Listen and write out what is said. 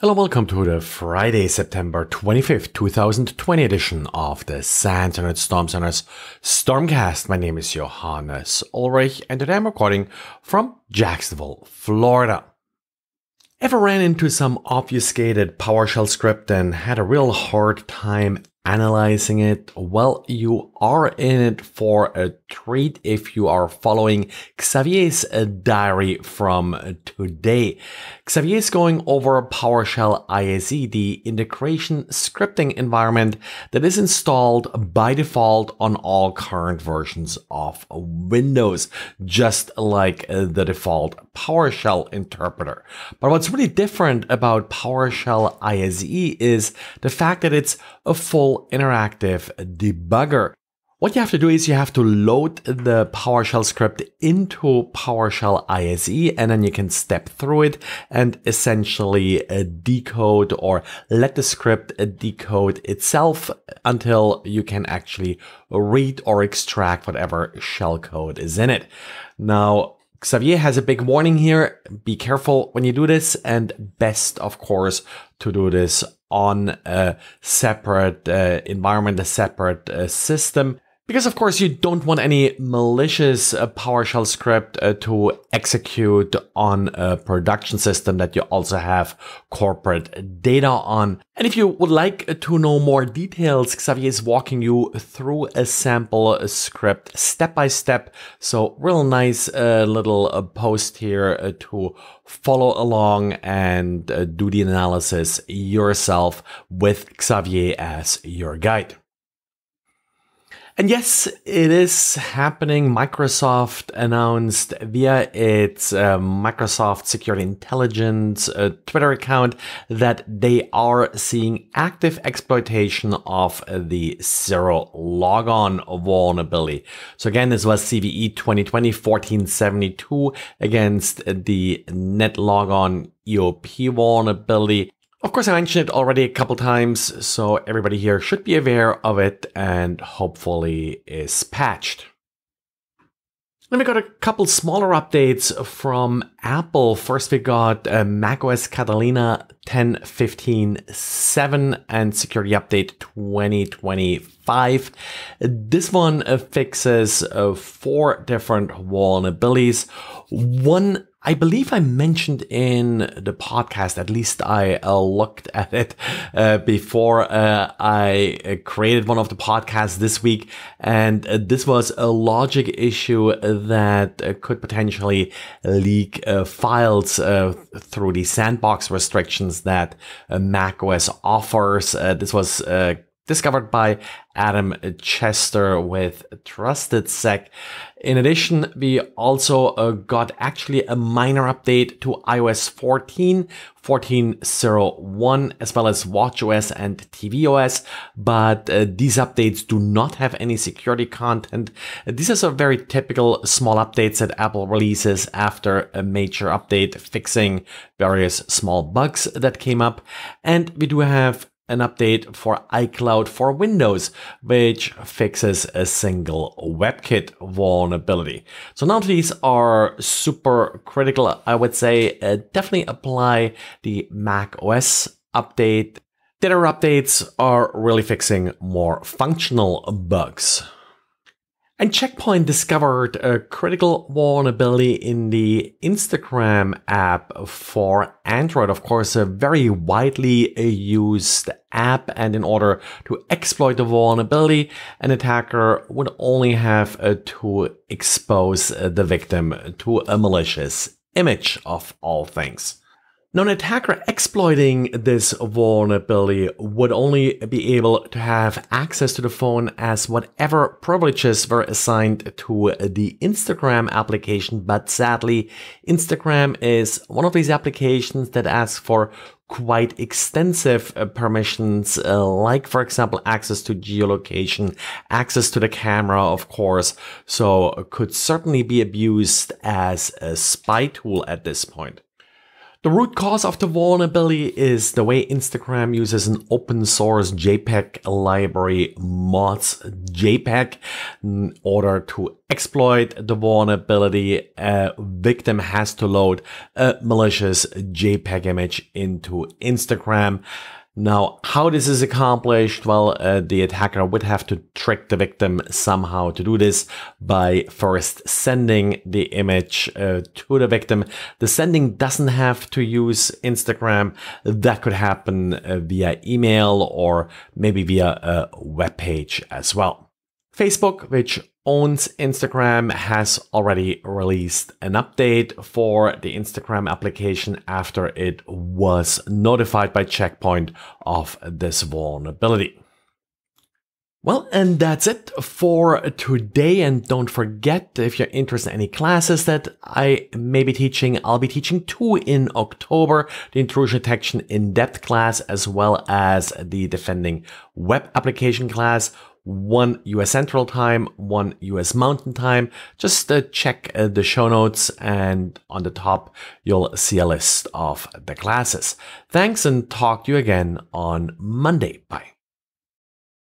Hello, welcome to the Friday, September 25th, 2020 edition of the SANS Internet Storm Center's Stormcast. My name is Johannes Ulrich and today I'm recording from Jacksonville, Florida. Ever ran into some obfuscated PowerShell script and had a real hard time analyzing it, well, you are in it for a treat if you are following Xavier's uh, diary from today. Xavier is going over PowerShell ISE, the integration scripting environment that is installed by default on all current versions of Windows, just like uh, the default PowerShell interpreter. But what's really different about PowerShell ISE is the fact that it's a full interactive debugger. What you have to do is you have to load the PowerShell script into PowerShell ISE and then you can step through it and essentially uh, decode or let the script uh, decode itself until you can actually read or extract whatever shellcode is in it. Now, Xavier has a big warning here. Be careful when you do this and best, of course, to do this on a separate uh, environment, a separate uh, system. Because of course you don't want any malicious uh, PowerShell script uh, to execute on a production system that you also have corporate data on. And if you would like to know more details, Xavier is walking you through a sample script step by step. So real nice uh, little uh, post here uh, to follow along and uh, do the analysis yourself with Xavier as your guide. And yes, it is happening. Microsoft announced via its uh, Microsoft Security Intelligence uh, Twitter account that they are seeing active exploitation of the zero logon vulnerability. So again, this was CVE 2020 1472 against the NetLogon EOP vulnerability. Of course, I mentioned it already a couple times, so everybody here should be aware of it and hopefully is patched. Then we got a couple smaller updates from Apple. First, we got uh, macOS Catalina 10.15.7 and security update 2025. This one uh, fixes uh, four different vulnerabilities. One I believe I mentioned in the podcast, at least I uh, looked at it uh, before uh, I uh, created one of the podcasts this week. And uh, this was a logic issue that uh, could potentially leak files through the sandbox restrictions that macOS offers. this was discovered by Adam Chester with TrustedSec. In addition, we also uh, got actually a minor update to iOS 14, 14.01, as well as watchOS and tvOS, but uh, these updates do not have any security content. These are some very typical small updates that Apple releases after a major update fixing various small bugs that came up. And we do have an update for iCloud for Windows, which fixes a single WebKit vulnerability. So none of these are super critical. I would say uh, definitely apply the Mac OS update. Dinner updates are really fixing more functional bugs. And Checkpoint discovered a critical vulnerability in the Instagram app for Android. Of course, a very widely used app. And in order to exploit the vulnerability, an attacker would only have uh, to expose uh, the victim to a malicious image of all things. Now, an attacker exploiting this vulnerability would only be able to have access to the phone as whatever privileges were assigned to the Instagram application. But sadly, Instagram is one of these applications that asks for quite extensive uh, permissions, uh, like, for example, access to geolocation, access to the camera, of course. So could certainly be abused as a spy tool at this point. The root cause of the vulnerability is the way Instagram uses an open source JPEG library mods JPEG in order to exploit the vulnerability. A victim has to load a malicious JPEG image into Instagram. Now, how this is accomplished? Well, uh, the attacker would have to trick the victim somehow to do this by first sending the image uh, to the victim. The sending doesn't have to use Instagram. That could happen uh, via email or maybe via a web page as well. Facebook, which owns Instagram has already released an update for the Instagram application after it was notified by Checkpoint of this vulnerability. Well, and that's it for today. And don't forget, if you're interested in any classes that I may be teaching, I'll be teaching two in October, the intrusion detection in-depth class, as well as the defending web application class one US Central Time, one US Mountain Time. Just uh, check uh, the show notes and on the top you'll see a list of the classes. Thanks and talk to you again on Monday. Bye.